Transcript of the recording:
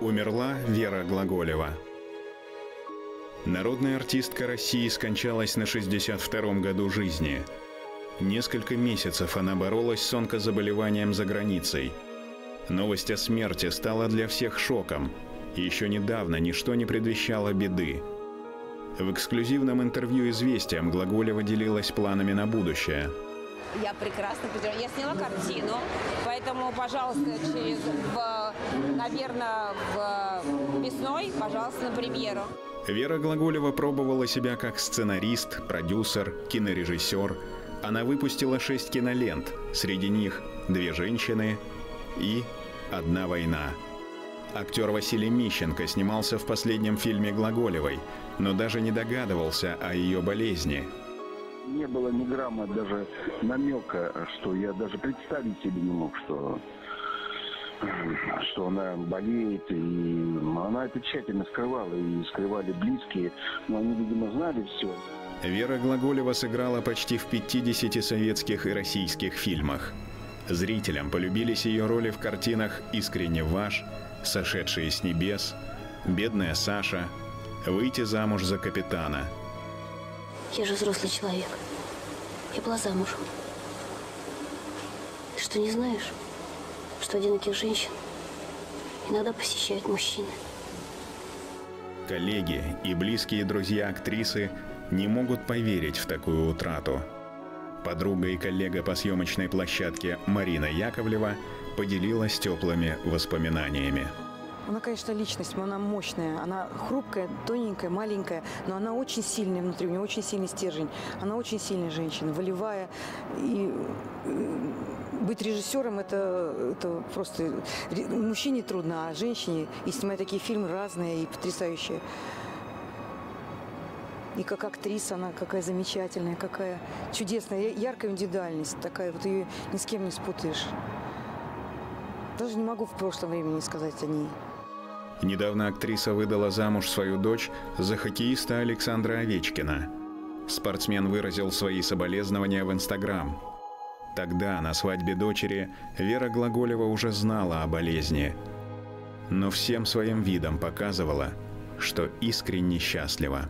Умерла Вера Глаголева. Народная артистка России скончалась на 62-м году жизни. Несколько месяцев она боролась с онкозаболеванием за границей. Новость о смерти стала для всех шоком. Еще недавно ничто не предвещало беды. В эксклюзивном интервью «Известиям» Глаголева делилась планами на будущее – я прекрасно понимаю. Я сняла картину, поэтому, пожалуйста, через, в, наверное, в весной, пожалуйста, на премьеру. Вера Глаголева пробовала себя как сценарист, продюсер, кинорежиссер. Она выпустила шесть кинолент, среди них «Две женщины» и «Одна война». Актер Василий Мищенко снимался в последнем фильме Глаголевой, но даже не догадывался о ее болезни – не было ни грамма даже намека, что я даже представить себе не мог, что что она болеет, и она это тщательно скрывала, и скрывали близкие, но они, видимо, знали все. Вера Глаголева сыграла почти в 50 советских и российских фильмах. Зрителям полюбились ее роли в картинах «Искренне ваш», «Сошедшие с небес», «Бедная Саша», «Выйти замуж за капитана», я же взрослый человек. Я была замужем. Ты что, не знаешь, что одиноких женщин иногда посещают мужчины? Коллеги и близкие друзья актрисы не могут поверить в такую утрату. Подруга и коллега по съемочной площадке Марина Яковлева поделилась теплыми воспоминаниями. Она, конечно, личность, но она мощная. Она хрупкая, тоненькая, маленькая, но она очень сильная внутри, у нее очень сильный стержень. Она очень сильная женщина, волевая. И э, быть режиссером это, это просто мужчине трудно, а женщине, и снимать такие фильмы разные и потрясающие. И как актриса она какая замечательная, какая чудесная, яркая индивидуальность такая, вот ее ни с кем не спутаешь. Даже не могу в прошлом времени сказать о ней. Недавно актриса выдала замуж свою дочь за хоккеиста Александра Овечкина. Спортсмен выразил свои соболезнования в Инстаграм. Тогда, на свадьбе дочери, Вера Глаголева уже знала о болезни, но всем своим видом показывала, что искренне счастлива.